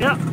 Yeah.